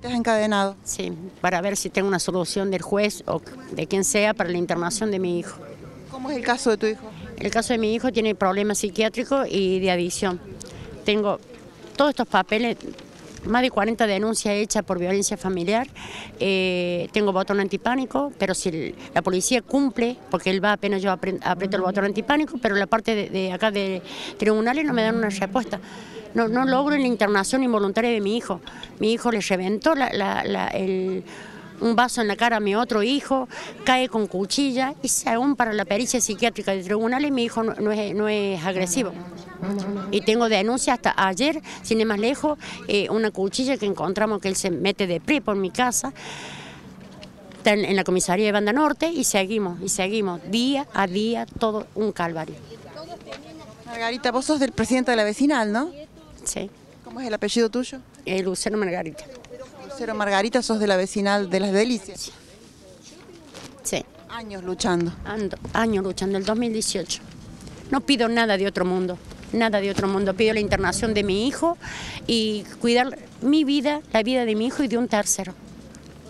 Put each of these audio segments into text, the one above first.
¿Te has encadenado? Sí, para ver si tengo una solución del juez o de quien sea para la internación de mi hijo. ¿Cómo es el caso de tu hijo? El caso de mi hijo tiene problemas psiquiátricos y de adicción. Tengo todos estos papeles, más de 40 denuncias hechas por violencia familiar. Eh, tengo botón antipánico, pero si la policía cumple, porque él va apenas yo aprieto el botón antipánico, pero la parte de, acá de tribunales no me dan una respuesta. No, no logro la internación involuntaria de mi hijo. Mi hijo le reventó un vaso en la cara a mi otro hijo, cae con cuchilla y según para la pericia psiquiátrica de tribunales mi hijo no, es, agresivo. Y tengo denuncia hasta ayer, sin ir más lejos, eh, una cuchilla que encontramos que él se mete de pre por mi casa. En, la comisaría de Banda Norte y seguimos, y seguimos, día a día, todo un calvario. Margarita, vos sos del presidente de la vecinal, ¿no? Sí. ¿Cómo es el apellido tuyo? El Lucero Margarita. Lucero Margarita, sos de la vecinal de las Delicias. Sí. Años luchando. Ando, años luchando, el 2018. No pido nada de otro mundo nada de otro mundo. Pido la internación de mi hijo y cuidar mi vida, la vida de mi hijo y de un tercero.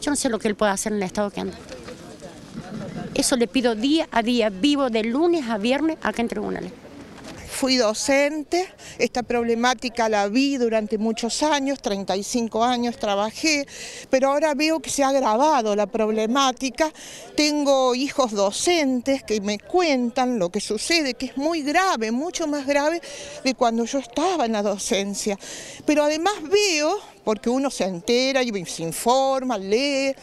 Yo no sé lo que él puede hacer en el estado que anda. Eso le pido día a día, vivo de lunes a viernes acá en tribunales fui docente, esta problemática la vi durante muchos años, 35 años trabajé, pero ahora veo que se ha agravado la problemática. Tengo hijos docentes que me cuentan lo que sucede, que es muy grave, mucho más grave de cuando yo estaba en la docencia. Pero además veo, porque uno se entera y se informa, lee,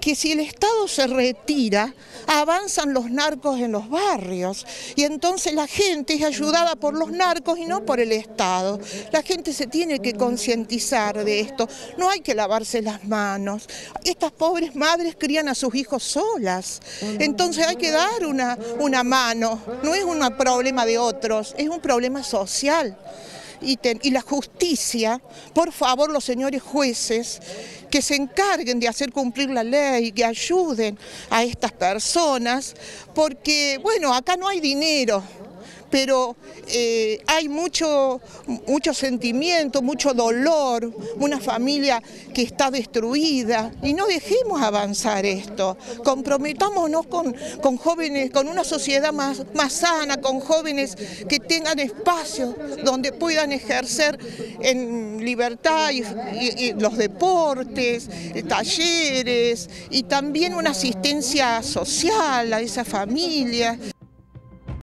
que si el Estado se retira, avanzan los narcos en los barrios y entonces la gente es ayudada por los narcos y no por el Estado. La gente se tiene que concientizar de esto, no hay que lavarse las manos. Estas pobres madres crían a sus hijos solas, entonces hay que dar una, una mano, no es un problema de otros, es un problema social y, la justicia, por favor los señores jueces, que se encarguen de hacer cumplir la ley, que ayuden a estas personas, porque bueno, acá no hay dinero, pero eh, hay mucho, mucho sentimiento, mucho dolor, una familia que está destruida y no dejemos avanzar esto. Comprometámonos con, jóvenes, con una sociedad más, más sana, con jóvenes que tengan espacio donde puedan ejercer en libertad y los deportes, talleres y también una asistencia social a esas familias.